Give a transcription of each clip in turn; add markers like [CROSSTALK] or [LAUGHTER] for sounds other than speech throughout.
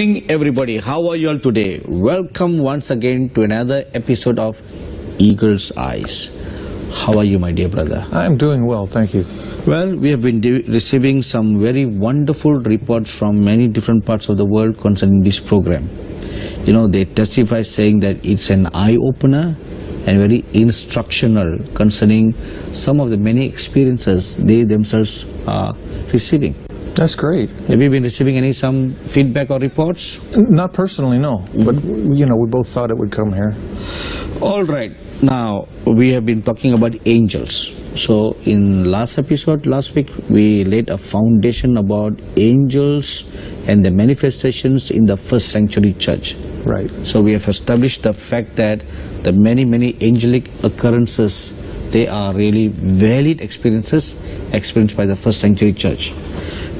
evening, everybody. How are you all today? Welcome once again to another episode of Eagle's Eyes. How are you, my dear brother? I'm doing well, thank you. Well, we have been receiving some very wonderful reports from many different parts of the world concerning this program. You know, they testify saying that it's an eye opener and very instructional concerning some of the many experiences they themselves are receiving. That's great. Have you been receiving any some feedback or reports? Not personally, no, mm-hmm. but you know, we both thought it would come here. All right. Now we have been talking about angels. So in last episode last week we laid a foundation about angels and the manifestations in the first century church. Right. So we have established the fact that the many many angelic occurrences they are really valid experiences experienced by the first century church.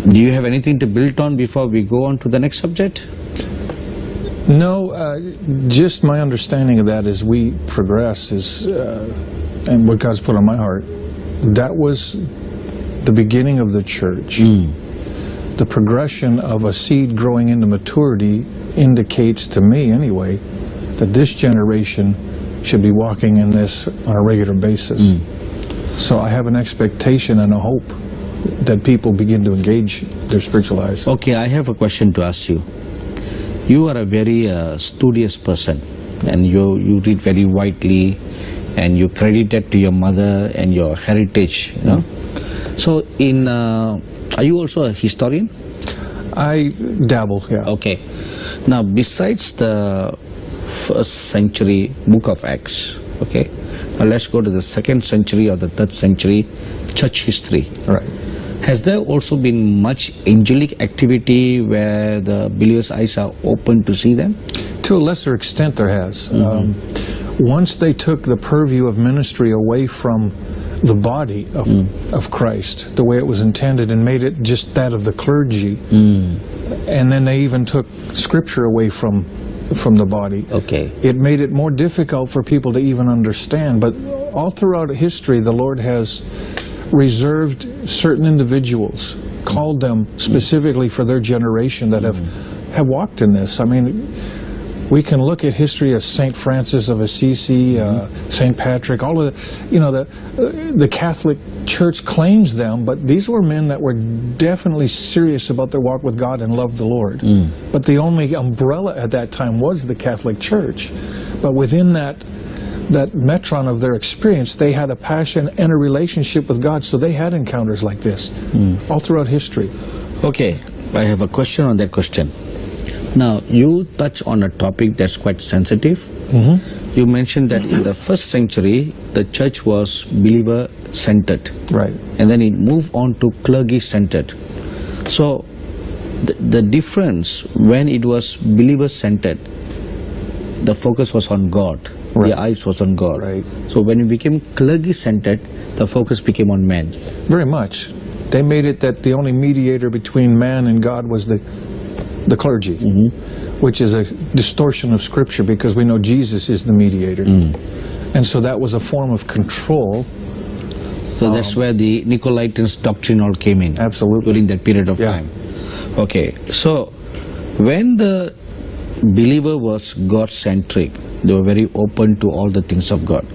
Do you have anything to build on before we go on to the next subject? No, uh, just my understanding of that as we progress is, uh, and what God's put on my heart, that was the beginning of the church. The progression of a seed growing into maturity indicates to me, anyway, that this generation should be walking in this on a regular basis. So I have an expectation and a hope that people begin to engage their spiritual lives. Okay, I have a question to ask you. You are a very uh, studious person and you, you read very widely and you credit that to your mother and your heritage, you know. So in, uh, are you also a historian? I dabble, yeah. Okay. Now besides the first century book of Acts, okay, now let's go to the second century or the third century church history. Right. Has there also been much angelic activity where the believers' eyes are open to see them? To a lesser extent, there has. Mm-hmm. Um, once they took the purview of ministry away from the body of, mm. of Christ, the way it was intended, and made it just that of the clergy, mm. and then they even took Scripture away from from the body. Okay. It made it more difficult for people to even understand. But all throughout history, the Lord has reserved certain individuals, called them specifically for their generation that have have walked in this. I mean, we can look at history of Saint Francis of Assisi, uh, Saint Patrick, all of the, you know, the the Catholic Church claims them, but these were men that were definitely serious about their walk with God and loved the Lord. But the only umbrella at that time was the Catholic Church. But within that that metron of their experience, they had a passion and a relationship with God, so they had encounters like this hmm. all throughout history. Okay, I have a question on that question. Now, you touch on a topic that's quite sensitive. Mm-hmm. You mentioned that in the first century, the church was believer centered. Right. and then it moved on to clergy centered. So the, the difference when it was believer centered, the focus was on God. Right. The eyes was on God. Right. So when it became clergy centered, the focus became on man. Very much. They made it that the only mediator between man and God was the the clergy, mm-hmm. which is a distortion of Scripture because we know Jesus is the mediator, mm. and so that was a form of control. So that's um, where the Nicolaitans doctrine all came in. Absolutely. During that period of Yeah. time. Okay. So when the believer was God centric, they were very open to all the things of God.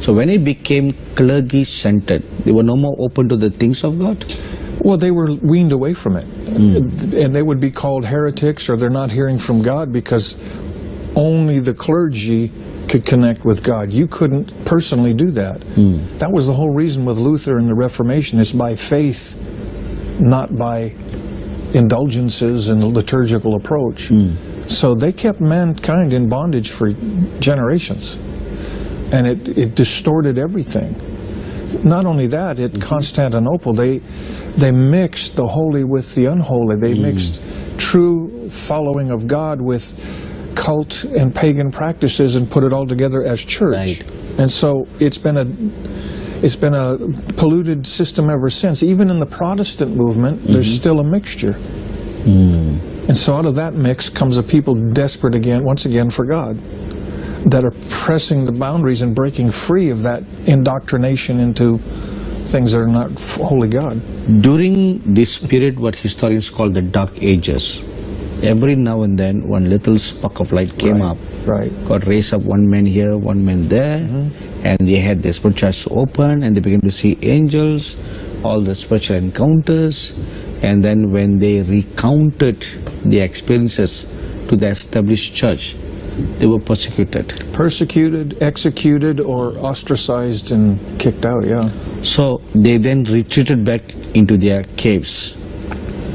So when it became clergy centered, they were no more open to the things of God. Well, they were weaned away from it, hmm. and they would be called heretics, or they're not hearing from God because only the clergy could connect with God. You couldn't personally do that. Hmm. That was the whole reason with Luther and the Reformation is by faith, not by indulgences and liturgical approach. Hmm. So they kept mankind in bondage for generations, and it, it distorted everything. Not only that, at mm-hmm. Constantinople, they they mixed the holy with the unholy. They mm. mixed true following of God with cult and pagan practices and put it all together as church. Right. And so it's been a it's been a polluted system ever since. Even in the Protestant movement, there's mm-hmm. still a mixture. Mm. And so out of that mix comes a people desperate again, once again, for God, that are pressing the boundaries and breaking free of that indoctrination into things that are not holy God. During this period, what historians call the Dark Ages, every now and then one little spark of light came Right, up. right. God raised up one man here, one man there, mm-hmm. and they had their spiritual eyes open, and they began to see angels, all the spiritual encounters, and then when they recounted their experiences to the established church, they were persecuted. Persecuted, executed, or ostracized and kicked out, yeah. So they then retreated back into their caves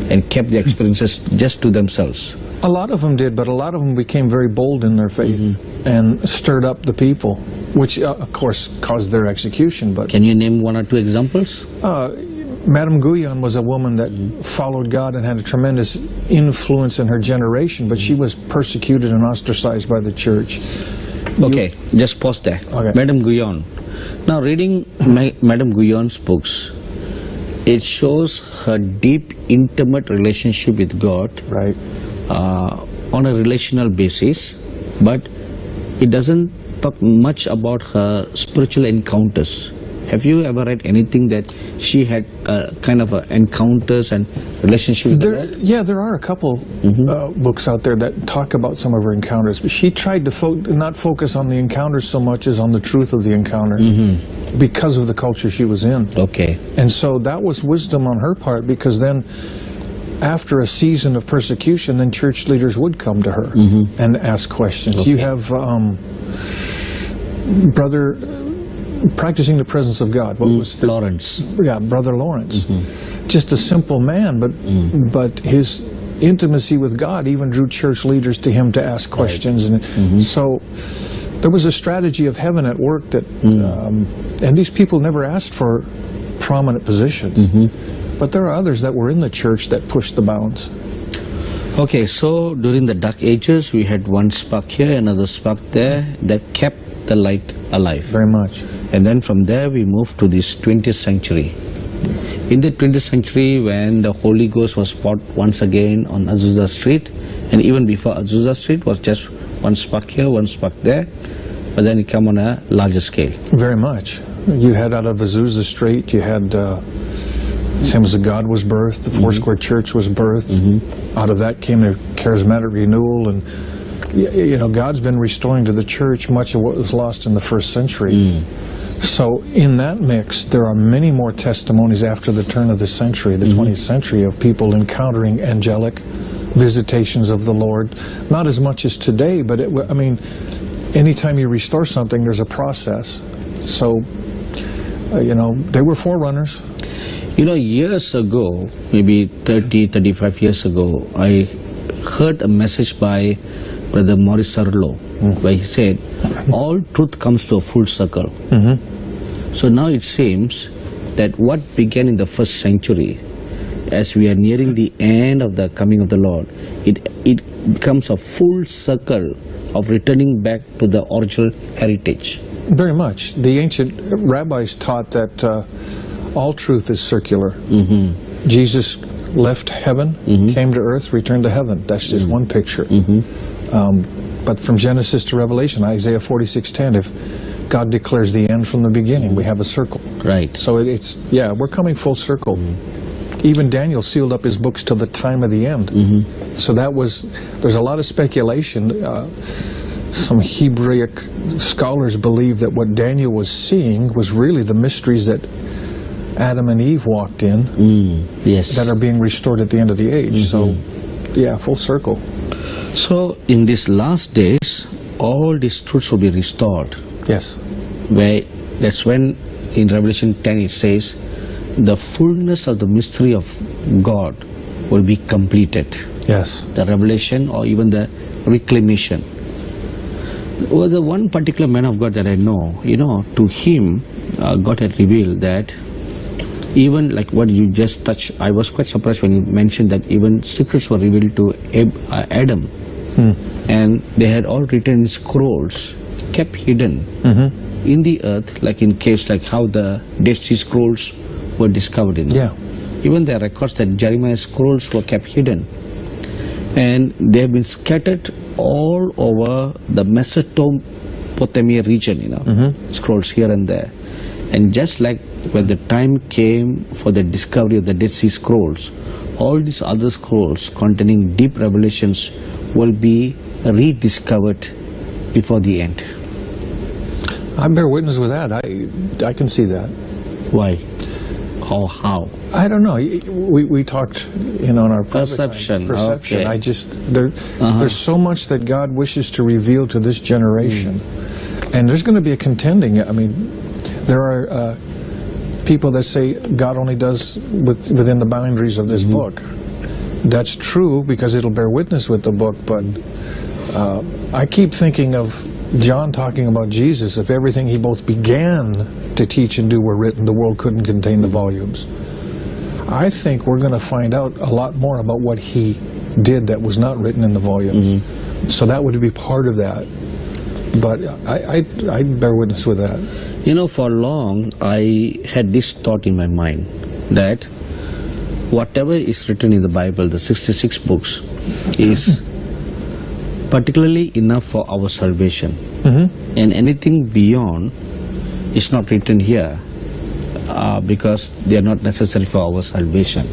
and kept the experiences just to themselves. A lot of them did, but a lot of them became very bold in their faith and stirred up the people, which, uh, of course, caused their execution. But Can you name one or two examples? uh, Madame Guyon was a woman that followed God and had a tremendous influence in her generation, but she was persecuted and ostracized by the church. Okay, just pause there. Okay. Madame Guyon. Now, reading Ma- Madame Guyon's books, it shows her deep, intimate relationship with God Right. uh, on a relational basis, but it doesn't talk much about her spiritual encounters. Have you ever read anything that she had uh, kind of uh, encounters and relationship with There, yeah, there are a couple uh, books out there that talk about some of her encounters, but she tried to fo- not focus on the encounters so much as on the truth of the encounter because of the culture she was in. Okay. And so that was wisdom on her part because then after a season of persecution, then church leaders would come to her and ask questions. You have um, brother practicing the presence of God. What mm. was the, Lawrence. yeah, brother Lawrence. Mm-hmm. Just a simple man, but mm. but his intimacy with God even drew church leaders to him to ask questions, and mm-hmm. so there was a strategy of heaven at work that, mm. um, and these people never asked for prominent positions, mm-hmm. but there are others that were in the church that pushed the bounds. Okay, so during the Dark Ages, we had one spark here, another spark there that kept the light alive. Very much. And then from there, we moved to this 20th century. In the 20th century, when the Holy Ghost was poured once again on Azusa Street, and even before Azusa Street was just one spark here, one spark there, but then it came on a larger scale. Very much. You had out of Azusa Street, you had uh, Assemblies of God was birthed, the Foursquare Church was birthed. Out of that came a charismatic renewal, and you know God's been restoring to the church much of what was lost in the first century. So in that mix, there are many more testimonies after the turn of the century, the 20th century, of people encountering angelic visitations of the Lord. Not as much as today, but it, I mean, anytime you restore something, there's a process. So, uh, you know, they were forerunners. You know, years ago, maybe 30, 35 years ago, I heard a message by Brother Morris Cerullo, hmm. where he said, All truth comes to a full circle. Mm-hmm. So now it seems that what began in the first century, as we are nearing the end of the coming of the Lord, it, it becomes a full circle of returning back to the original heritage. Very much. The ancient rabbis taught that uh, all truth is circular. Mm-hmm. Jesus left heaven, mm-hmm. came to earth, returned to heaven. That's just one picture. Um, but from Genesis to Revelation, Isaiah 46:10, if God declares the end from the beginning, we have a circle. Right. So it, it's yeah, we're coming full circle. Even Daniel sealed up his books till the time of the end. So that was there's a lot of speculation. Uh, some Hebraic scholars believe that what Daniel was seeing was really the mysteries that Adam and Eve walked in Mm, yes. that are being restored at the end of the age. So, yeah, full circle. So, in these last days, all these truths will be restored. Yes. Where that's when in Revelation 10 it says, the fullness of the mystery of God will be completed. Yes. The revelation or even the reclamation. Well, the one particular man of God that I know, you know, to him, uh, God had revealed that even like what you just touched, I was quite surprised when you mentioned that even secrets were revealed to Ab- uh, Adam, hmm. and they had all written in scrolls, kept hidden mm-hmm. in the earth, like in caves, like how the Dead Sea Scrolls were discovered in. Yeah. Even there are records that Jeremiah's scrolls were kept hidden. And they have been scattered all over the Mesopotamia region, you know, mm-hmm. scrolls here and there. And just like when the time came for the discovery of the Dead Sea Scrolls, all these other scrolls containing deep revelations will be rediscovered before the end. I bear witness with that. I I can see that. Why? Or how? I don't know. We, we talked, you know, in our time. Perception, Perception. okay. I just there. Uh-huh. There's so much that God wishes to reveal to this generation, Hmm. and there's going to be a contending. I mean, there are uh, people that say God only does with, within the boundaries of this Mm-hmm. book. That's true because it'll bear witness with the book, but uh, I keep thinking of John talking about Jesus. If everything he both began to teach and do were written, the world couldn't contain the volumes. I think we're going to find out a lot more about what he did that was not written in the volumes. So that would be part of that. But I, I, I bear witness with that. You know, for long I had this thought in my mind that whatever is written in the Bible, the 66 books, is [LAUGHS] particularly enough for our salvation. And anything beyond is not written here uh, because they are not necessary for our salvation.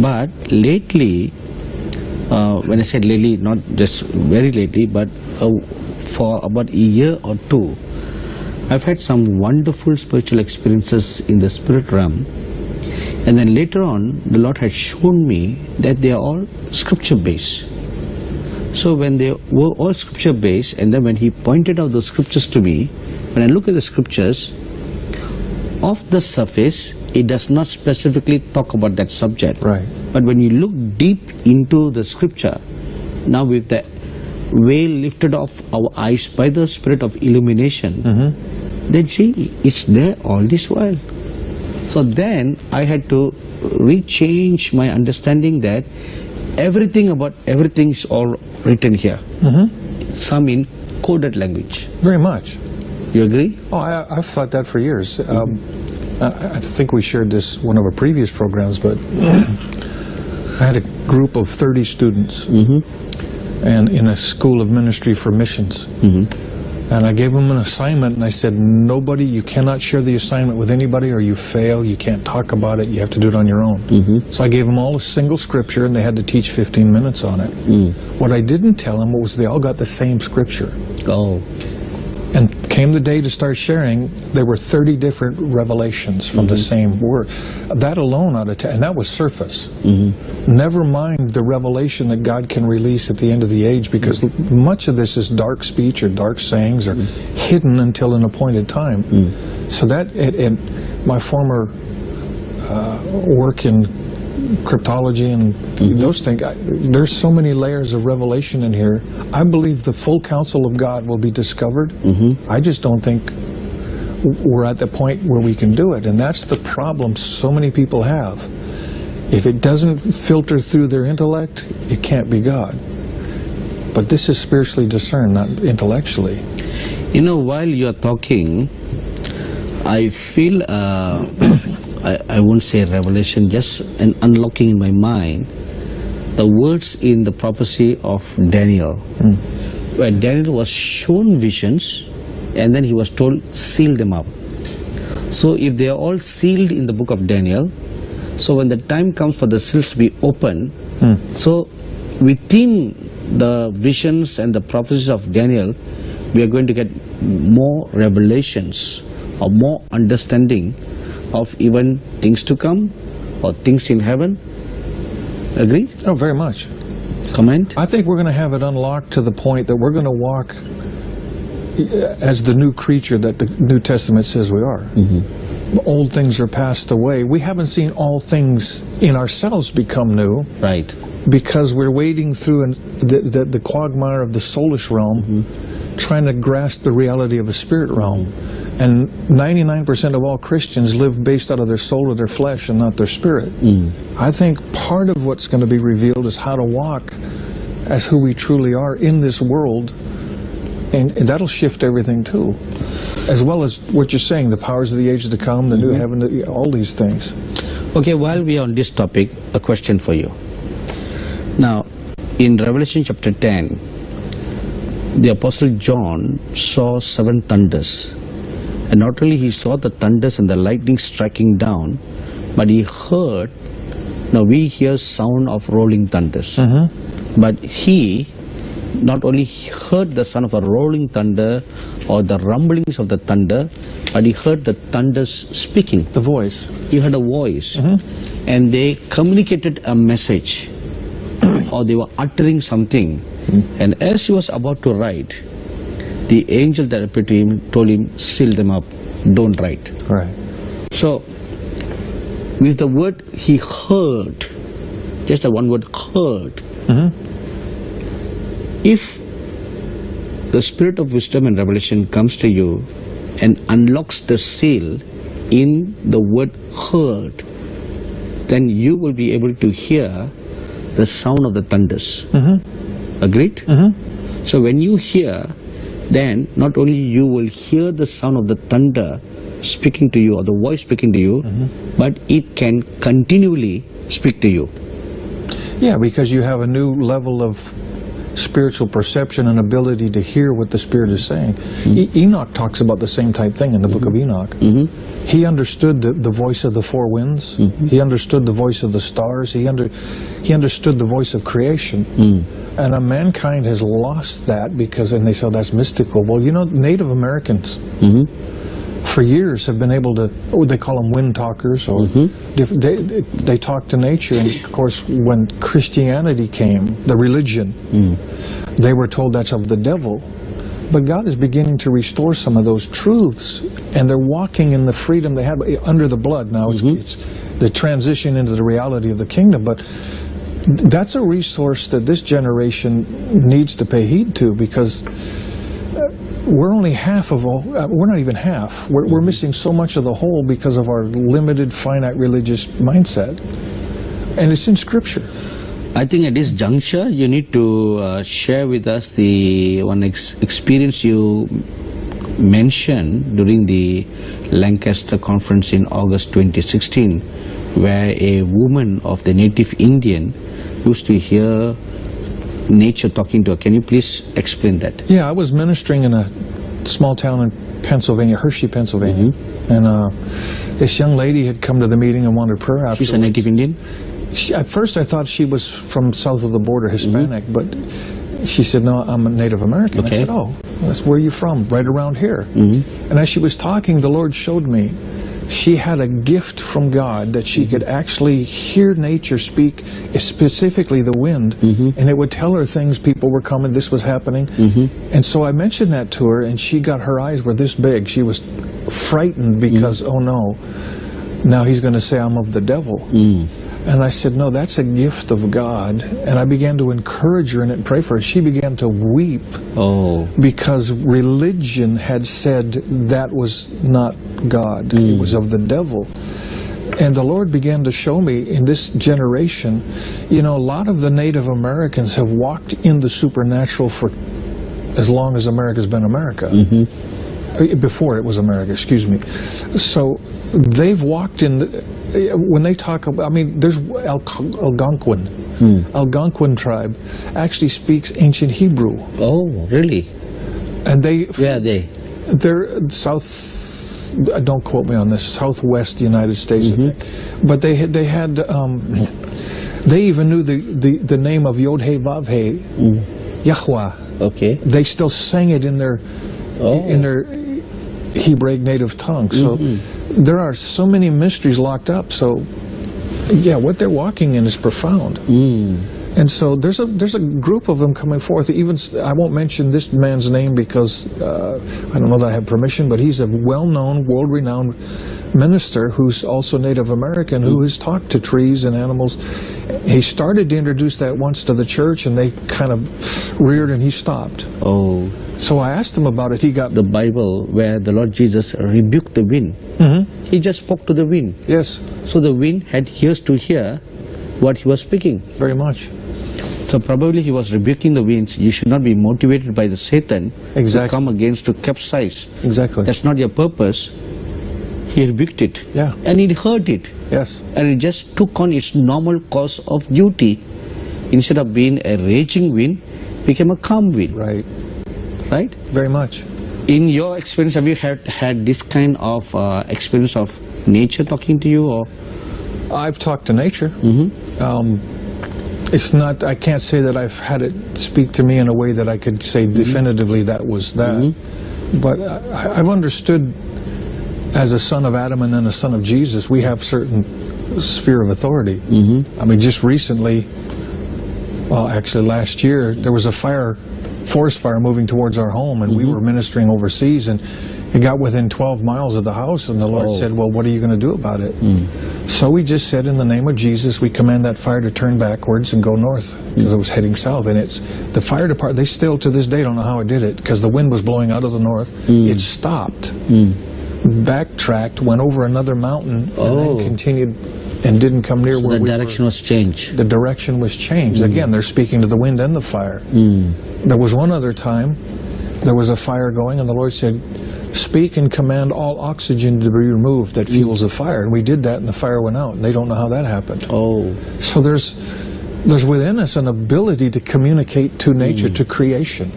But lately, uh, when I said lately, not just very lately, but uh, for about a year or two, I've had some wonderful spiritual experiences in the spirit realm. And then later on, the Lord had shown me that they are all scripture based. So when they were all scripture based, and then when He pointed out those scriptures to me, when I look at the scriptures, off the surface, it does not specifically talk about that subject. Right. But when you look deep into the scripture, now with the veil lifted off our eyes by the spirit of illumination, then see, it's there all this while. So then I had to rechange my understanding that everything about everything is all written here. Some in coded language. Very much. You agree? Oh, I, I've thought that for years. Um, I, I think we shared this one of our previous programs, but I had a group of 30 students mm-hmm. and in a school of ministry for missions. Mm-hmm. And I gave them an assignment and I said, nobody, you cannot share the assignment with anybody or you fail. You can't talk about it. You have to do it on your own. Mm-hmm. So I gave them all a single scripture and they had to teach 15 minutes on it. Mm. What I didn't tell them was they all got the same scripture. Oh, And came the day to start sharing, there were 30 different revelations from the mm-hmm. same word. That alone ought to, t- and that was surface. Mm-hmm. Never mind the revelation that God can release at the end of the age, because l- much of this is dark speech or dark sayings or mm-hmm. hidden until an appointed time. Mm. So that, and, and my former uh, work in cryptology and those things. I, there's so many layers of revelation in here. I believe the full counsel of God will be discovered. I just don't think we're at the point where we can do it, and that's the problem so many people have. If it doesn't filter through their intellect, it can't be God. But this is spiritually discerned, not intellectually. You know, while you're talking, I feel, uh, [CLEARS THROAT] I, I won't say revelation, just an unlocking in my mind, the words in the prophecy of Daniel, hmm. where Daniel was shown visions and then he was told, seal them up. So if they are all sealed in the book of Daniel, so when the time comes for the seals to be open, hmm. so within the visions and the prophecies of Daniel, we are going to get more revelations or more understanding of even things to come or things in heaven. Agree? Oh, very much. Comment? I think we're going to have it unlocked to the point that we're going to walk eh, as the new creature that the New Testament says we are. Mm-hmm. Old things are passed away. We haven't seen all things in ourselves become new Right. because we're wading through an, the, the, the quagmire of the soulish realm, mm-hmm. trying to grasp the reality of a spirit realm. Mm-hmm. And 99% of all Christians live based out of their soul or their flesh and not their spirit. Mm. I think part of what's going to be revealed is how to walk as who we truly are in this world. And, and that'll shift everything too. As well as what you're saying, the powers of the age to come, the new mm-hmm. heaven, the, all these things. Okay, while we are on this topic, a question for you. Now, in Revelation chapter 10, the Apostle John saw seven thunders. And not only he saw the thunders and the lightning striking down, but he heard Now we hear sound of rolling thunders, uh-huh. but he not only heard the sound of a rolling thunder or the rumblings of the thunder, but he heard the thunders speaking. The voice. He heard a voice, uh-huh. and they communicated a message, [COUGHS] or they were uttering something. Hmm. And as he was about to write, the angel that appeared to him told him, "Seal them up, don't write." Right. So, with the word he heard, just the one word heard, mm-hmm. if the spirit of wisdom and revelation comes to you and unlocks the seal in the word heard, then you will be able to hear the sound of the thunders. Mm-hmm. Agreed? Mm-hmm. So when you hear, then not only you will hear the sound of the thunder speaking to you or the voice speaking to you, mm-hmm. but it can continually speak to you. Yeah, because you have a new level of spiritual perception and ability to hear what the Spirit is saying. E- mm-hmm. Enoch talks about the same type thing in the book of mm-hmm. Enoch. Mm-hmm. He understood the, the voice of the four winds. He understood the voice of the stars. He under he understood the voice of creation. Mm. And uh, mankind has lost that because, and they say "Oh, that's mystical. Well, you know, Native Americans for years have been able to, oh, they call them wind talkers, or mm-hmm. different, they, they, talk to nature. And of course, when Christianity came, the religion, mm. they were told that's of the devil. But God is beginning to restore some of those truths, and they're walking in the freedom they had under the blood. Now it's, mm-hmm. it's the transition into the reality of the kingdom, but that's a resource that this generation needs to pay heed to because we're only half of all, uh, we're not even half. We're, we're missing so much of the whole because of our limited, finite religious mindset. And it's in Scripture. I think at this juncture, you need to uh, share with us the one ex- experience you mentioned during the Lancaster conference in August 2016, where a woman of the native Indian used to hear nature talking to her. Can you please explain that? Yeah, I was ministering in a small town in Pennsylvania, Hershey, Pennsylvania. Mm-hmm. And uh, this young lady had come to the meeting and wanted prayer afterwards. She's a native Indian? She, at first, I thought she was from south of the border, mm-hmm. Hispanic, but she said, "No, I'm a Native American." Okay. I said, "Oh, that's where are you from? Right around here." Mm-hmm. And as she was talking, the Lord showed me she had a gift from God that she could actually hear nature speak, specifically the wind, mm-hmm. and it would tell her things. People were coming. This was happening, mm-hmm. and so I mentioned that to her, and she got her eyes were this big. She was frightened because, mm-hmm. oh no, now he's going to say I'm of the devil. And I said, No, that's a gift of God. And I began to encourage her in it and pray for her. She began to weep Oh, because religion had said that was not God, it was of the devil. And the Lord began to show me in this generation, you know, a lot of the Native Americans have walked in the supernatural for as long as America's been America. Uh, Uh, before it was America, excuse me. So they've walked in, uh, when they talk about, I mean, there's Al- Algonquin. Hmm. Algonquin tribe actually speaks ancient Hebrew. oh, really? And they, Where are they? they're south. uh, Don't quote me on this. Southwest United States, I think. Mm-hmm. But they had, they had. Um, they even knew the, the, the name of Yod He Vav He, mm. Yahweh. Okay. They still sang it in their Oh. in their Hebraic native tongue. So there are so many mysteries locked up. So yeah, what they're walking in is profound. And so there's a there's a group of them coming forth. Even I won't mention this man's name because uh, I don't know that I have permission, but he's a well-known, world-renowned minister who's also Native American who has talked to trees and animals. He started to introduce that once to the church, and they kind of reared, and he stopped. Oh, So I asked him about it. He got the Bible where the Lord Jesus rebuked the wind. Mm-hmm. He just spoke to the wind. yes, So the wind had ears to hear what he was speaking. very much. So probably he was rebuking the winds. You should not be motivated by the Satan Exactly. to come against to capsize. Exactly. That's not your purpose. He rebuked it. Yeah. And it heard it. Yes. And it just took on its normal course of duty. Instead of being a raging wind, became a calm wind. Right. Right? Very much. In your experience, have you had, had this kind of uh, experience of nature talking to you or I've talked to nature. Um, it's not. I can't say that I've had it speak to me in a way that I could say definitively that was that. But I, I've understood, as a son of Adam and then a son of Jesus, we have certain sphere of authority. Mm-hmm. I mean, just recently, well, actually last year, there was a fire, forest fire moving towards our home, and we mm-hmm. were ministering overseas, and it got within 12 miles of the house, and the Lord Oh. said, Well, what are you going to do about it? Mm. So we just said, In the name of Jesus, we command that fire to turn backwards and go north, mm. because it was heading south. And it's the fire department, they still to this day don't know how it did it, because the wind was blowing out of the north. Mm. It stopped, backtracked, went over another mountain, and Oh. then continued and didn't come near So where the we direction were was changed. the direction was changed. Again, they're speaking to the wind and the fire. Mm. There was one other time, there was a fire going, and the Lord said, Speak and command all oxygen to be removed that fuels the fire. And we did that, and the fire went out, and they don't know how that happened. Oh, So there's there's within us an ability to communicate to nature, to creation.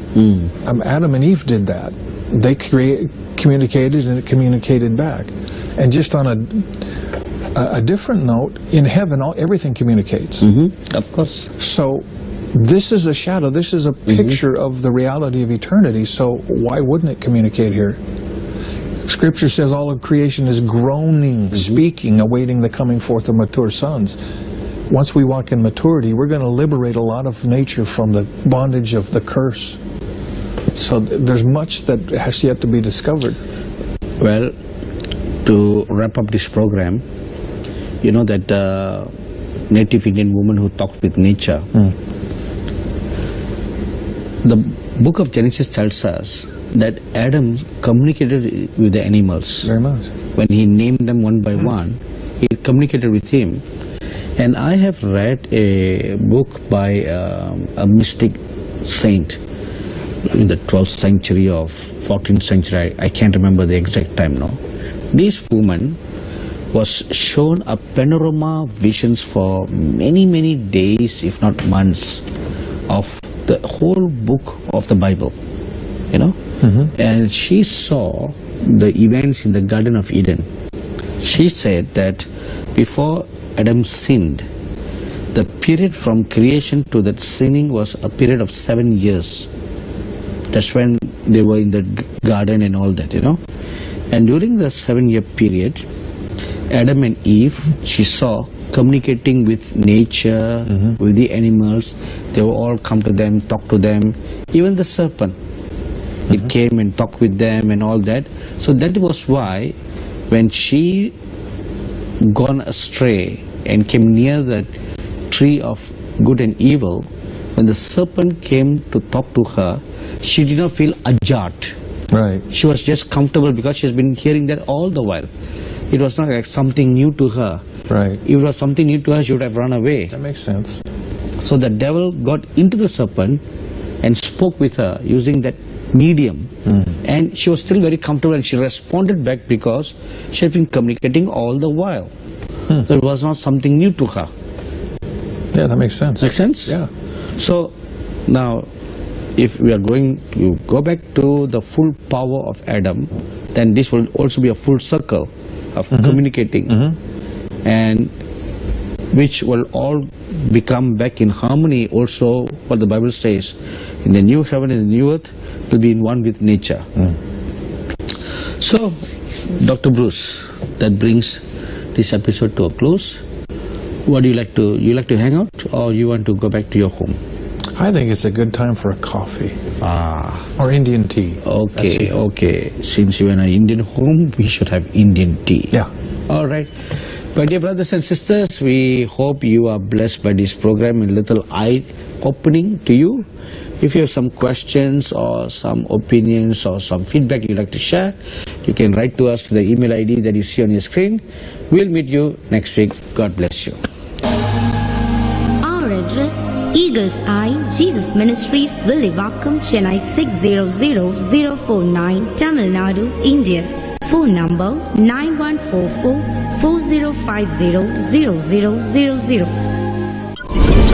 Um, Adam and Eve did that. They create, communicated and it communicated back. And just on a, a, a different note, in heaven, all, everything communicates. hmm of course. So this is a shadow, this is a picture of the reality of eternity. So why wouldn't it communicate here? Scripture says all of creation is groaning, speaking, awaiting the coming forth of mature sons. Once we walk in maturity, we're going to liberate a lot of nature from the bondage of the curse. So th- there's much that has yet to be discovered. Well, to wrap up this program, you know that uh, native Indian woman who talked with nature. The book of Genesis tells us that Adam communicated with the animals. Very much. When he named them one by one, he communicated with him. And I have read a book by um, a mystic saint in the 12th century or 14th century. I, I can't remember the exact time now. This woman was shown a panorama visions for many, many days, if not months, of the whole book of the Bible. You know? And she saw the events in the Garden of Eden. She said that before Adam sinned, the period from creation to that sinning was a period of seven years. That's when they were in the garden and all that, you know. And during the seven year period, Adam and Eve, she saw communicating with nature, mm-hmm. with the animals. They will all come to them, talk to them. Even the serpent, it mm-hmm. came and talked with them and all that. So that was why when she gone astray and came near the tree of good and evil, when the serpent came to talk to her, she did not feel ajat. Right. She was just comfortable because she has been hearing that all the while. It was not like something new to her. Right. If it was something new to her, she would have run away. That makes sense. So the devil got into the serpent and spoke with her using that medium. Hmm. And she was still very comfortable and she responded back because she had been communicating all the while. Hmm. So it was not something new to her. Yeah, that makes sense. Make sense? Yeah. So now, if we are going to go back to the full power of Adam, then this will also be a full circle of mm-hmm. communicating, mm-hmm. and which will all become back in harmony. Also, what the Bible says, in the new heaven and the new earth, will be in one with nature. So, Dr. Bruce, that brings this episode to a close. What do you like to? You like to hang out, or you want to go back to your home? I think it's a good time for a coffee Ah, or Indian tea. okay, okay. Since you're in an Indian home, we should have Indian tea. Yeah. All right. My dear brothers and sisters, we hope you are blessed by this program and little eye opening to you. If you have some questions or some opinions or some feedback you'd like to share, you can write to us to the email ID that you see on your screen. We'll meet you next week. God bless you. Our address Eagles Eye Jesus Ministries Villivakkam Chennai 600049 Tamil Nadu India Phone number 9144 4050 0000